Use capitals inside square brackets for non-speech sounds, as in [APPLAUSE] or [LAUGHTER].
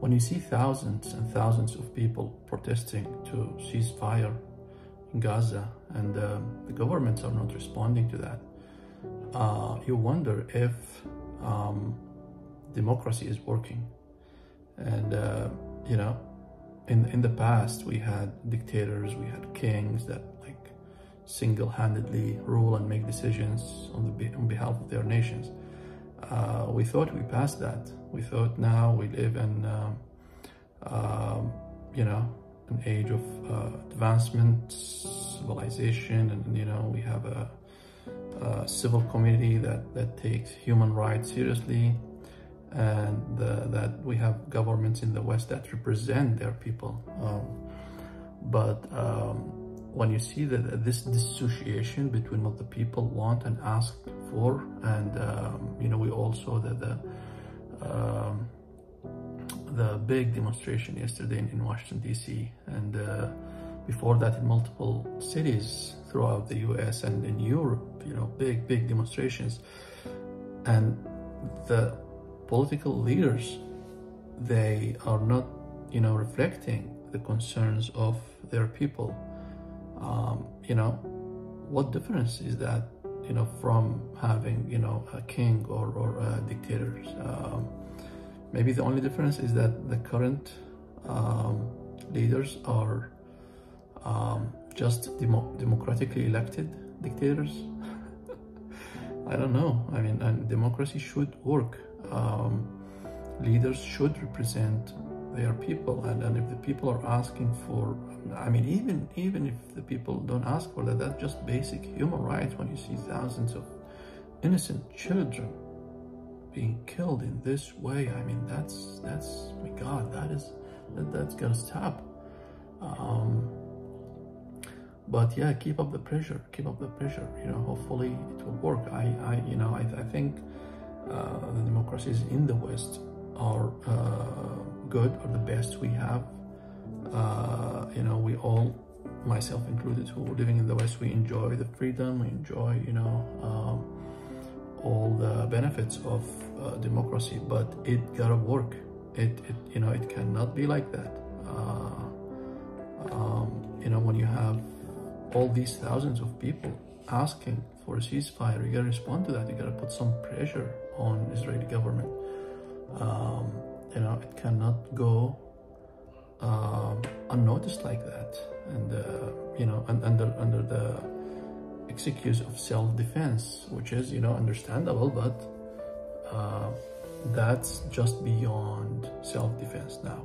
when you see thousands and thousands of people protesting to ceasefire in Gaza and uh, the governments are not responding to that, uh, you wonder if um, democracy is working. And, uh, you know, in, in the past, we had dictators, we had kings that like single-handedly rule and make decisions on, the, on behalf of their nations. Uh, we thought we passed that. We thought now we live in, um, um, you know, an age of uh, advancement, civilization, and you know we have a, a, civil community that that takes human rights seriously, and uh, that we have governments in the West that represent their people. Um, but um, when you see that this dissociation between what the people want and ask for, and um, you know, we all saw that the um, the big demonstration yesterday in, in Washington D.C. and uh, before that in multiple cities throughout the U.S. and in Europe, you know, big big demonstrations, and the political leaders they are not, you know, reflecting the concerns of their people. Um, you know, what difference is that, you know, from having, you know, a king or, or a dictator? Um, maybe the only difference is that the current um, leaders are um, just demo democratically elected dictators. [LAUGHS] I don't know. I mean, and democracy should work. Um, leaders should represent their people and, and if the people are asking for i mean even even if the people don't ask for that that's just basic human rights when you see thousands of innocent children being killed in this way. I mean that's that's my god that is that, that's gotta stop. Um but yeah keep up the pressure keep up the pressure you know hopefully it will work. I i you know i, I think uh, the democracies in the west are uh, good or the best we have. Uh, you know, we all, myself included, who are living in the West, we enjoy the freedom, we enjoy, you know, um, all the benefits of uh, democracy, but it gotta work. It, it, you know, it cannot be like that. Uh, um, you know, when you have all these thousands of people asking for a ceasefire, you gotta respond to that. You gotta put some pressure on Israeli government. Um, you know it cannot go uh, unnoticed like that. And uh, you know and under under the excuse of self-defense which is you know understandable but uh, that's just beyond self-defense now